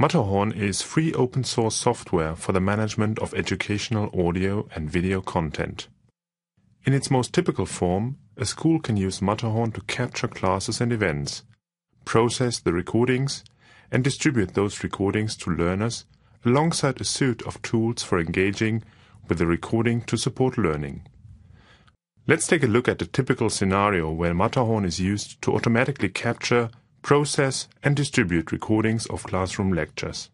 Matterhorn is free open source software for the management of educational audio and video content. In its most typical form, a school can use Matterhorn to capture classes and events, process the recordings, and distribute those recordings to learners alongside a suite of tools for engaging with the recording to support learning. Let's take a look at a typical scenario where Matterhorn is used to automatically capture, process, and distribute recordings of classroom lectures.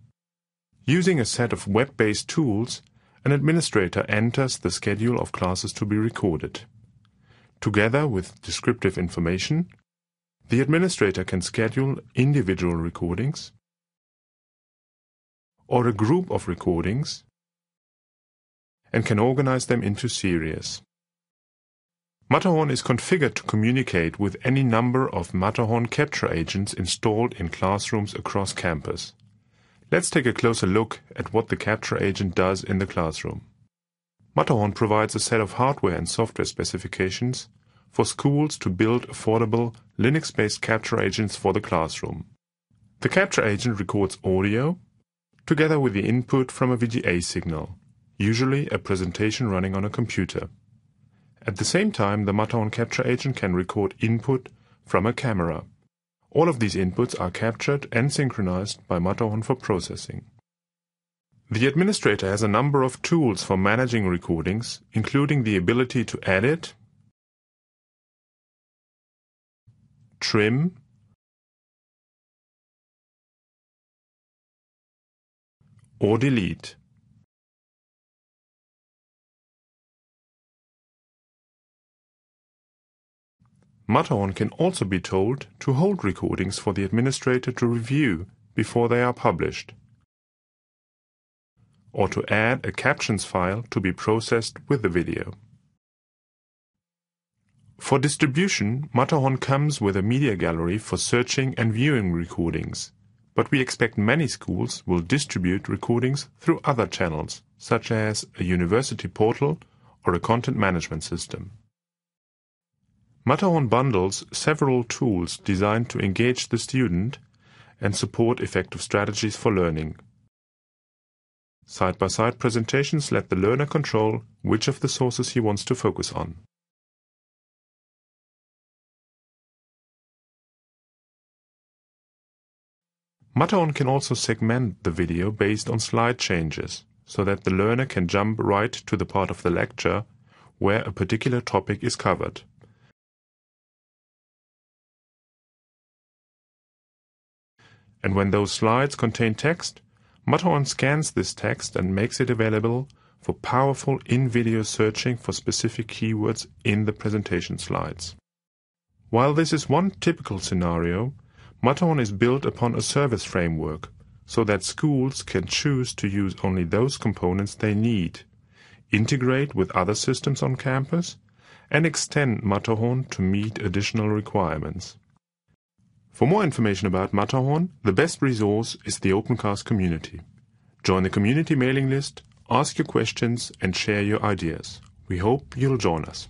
Using a set of web-based tools, an administrator enters the schedule of classes to be recorded. Together with descriptive information, the administrator can schedule individual recordings or a group of recordings and can organize them into series. Matterhorn is configured to communicate with any number of Matterhorn capture agents installed in classrooms across campus. Let's take a closer look at what the capture agent does in the classroom. Matterhorn provides a set of hardware and software specifications for schools to build affordable Linux-based capture agents for the classroom. The capture agent records audio together with the input from a VGA signal, usually a presentation running on a computer. At the same time, the Matterhorn capture agent can record input from a camera. All of these inputs are captured and synchronized by Matterhorn for processing. The administrator has a number of tools for managing recordings, including the ability to edit, trim, or delete. Matterhorn can also be told to hold recordings for the administrator to review before they are published, or to add a captions file to be processed with the video. For distribution, Matterhorn comes with a media gallery for searching and viewing recordings, but we expect many schools will distribute recordings through other channels, such as a university portal or a content management system. Matterhorn bundles several tools designed to engage the student and support effective strategies for learning. Side-by-side presentations let the learner control which of the sources he wants to focus on. Matterhorn can also segment the video based on slide changes, so that the learner can jump right to the part of the lecture where a particular topic is covered. And when those slides contain text, Matterhorn scans this text and makes it available for powerful in-video searching for specific keywords in the presentation slides. While this is one typical scenario, Matterhorn is built upon a service framework so that schools can choose to use only those components they need, integrate with other systems on campus, and extend Matterhorn to meet additional requirements. For more information about Matterhorn, the best resource is the OpenCast community. Join the community mailing list, ask your questions, and share your ideas. We hope you'll join us.